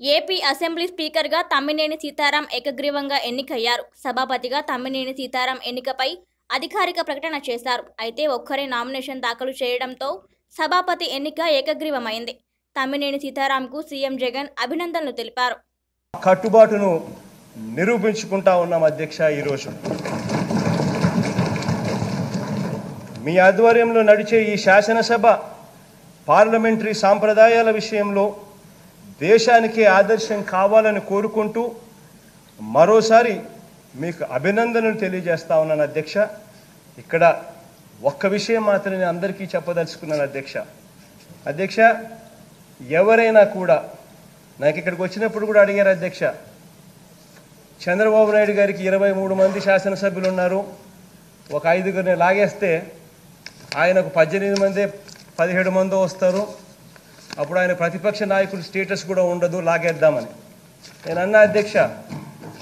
AP assembly స్పీకర్గా తమ్మినేని సీతారాం ఏకగ్రీవంగా ఎన్నికయ్యారు. సభాపతిగా తమ్మినేని సీతారాం ఎన్నికపై అధికారిక ప్రకటన చేశారు. అయితే ఒక్కరే నామినేషన్ దాఖలు చేయడంతో సభాపతి ఎన్నిక ఏకగ్రీవమైంది. తమ్మినేని సీతారాంకు సీఎం జగన్ అభినందనలు తెలిపారు. కట్టుబాటును నిరూపించుకుంటా ఉన్నాం అధ్యక్ష ఈరోజు మీ ఆధ్వర్యంలో నడిచే ఈ శాసనసభ పార్లమెంటరీ సాంప్రదాయాల విషయంలో దేశానికి ఆదర్శం కావాలని కోరుకుంటూ మరోసారి మీకు అభినందనలు తెలియజేస్తా ఉన్నాను అధ్యక్ష. ఇక్కడ ఒక్క విషయం మాత్రం నేను అందరికీ చెప్పదలుచుకున్నాను అధ్యక్ష. అధ్యక్ష ఎవరైనా కూడా నాకు ఇక్కడికి వచ్చినప్పుడు కూడా అడిగారు అధ్యక్ష. చంద్రబాబు నాయుడు గారికి ఇరవై మూడు మంది శాసనసభ్యులు ఉన్నారు. ఒక ఐదుగురిని లాగేస్తే ఆయనకు పద్దెనిమిది మంది పదిహేడు మందో వస్తారు. అప్పుడు ఆయన ప్రతిపక్ష నాయకుడు స్టేటస్ కూడా ఉండదు లాగేద్దామని. నేను అన్నా అధ్యక్ష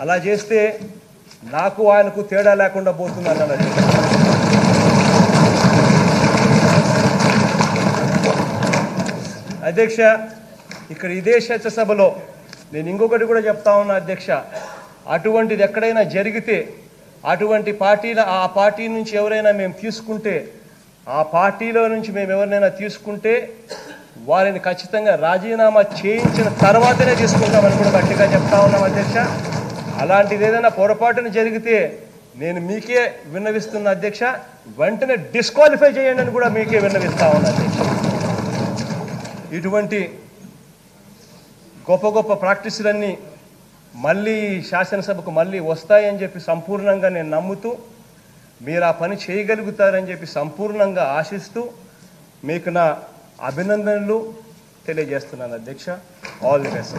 అలా చేస్తే నాకు ఆయనకు తేడా లేకుండా పోతుంది అన్నాను అధ్యక్ష. అధ్యక్ష ఇక్కడ ఇదే సభలో నేను ఇంకొకటి కూడా చెప్తా ఉన్నా అధ్యక్ష. అటువంటిది ఎక్కడైనా జరిగితే అటువంటి పార్టీల ఆ పార్టీ నుంచి ఎవరైనా మేము తీసుకుంటే ఆ పార్టీలో నుంచి మేము ఎవరినైనా తీసుకుంటే వారిని ఖచ్చితంగా రాజీనామా చేయించిన తర్వాతనే తీసుకుంటామని కూడా గట్టిగా చెప్తా ఉన్నాం అధ్యక్ష. అలాంటిది ఏదైనా పొరపాటున జరిగితే నేను మీకే విన్నవిస్తున్న అధ్యక్ష వెంటనే డిస్క్వాలిఫై చేయండి అని కూడా మీకే విన్నవిస్తా ఉన్నా అధ్యక్ష. ఇటువంటి గొప్ప గొప్ప ప్రాక్టీసులన్నీ మళ్ళీ శాసనసభకు మళ్ళీ వస్తాయని చెప్పి సంపూర్ణంగా నేను నమ్ముతూ మీరు ఆ పని చేయగలుగుతారని చెప్పి సంపూర్ణంగా ఆశిస్తూ మీకు నా అభినందనలు తెలియజేస్తున్నాను అధ్యక్ష. All the best